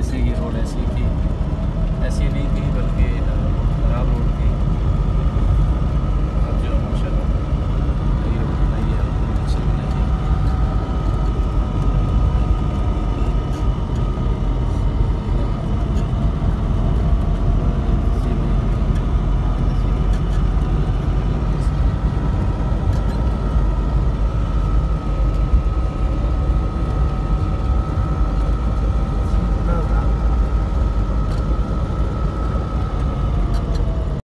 वजह से ये रोड ऐसी थी। ऐसी नहीं थी बल्कि खराब रोड थी।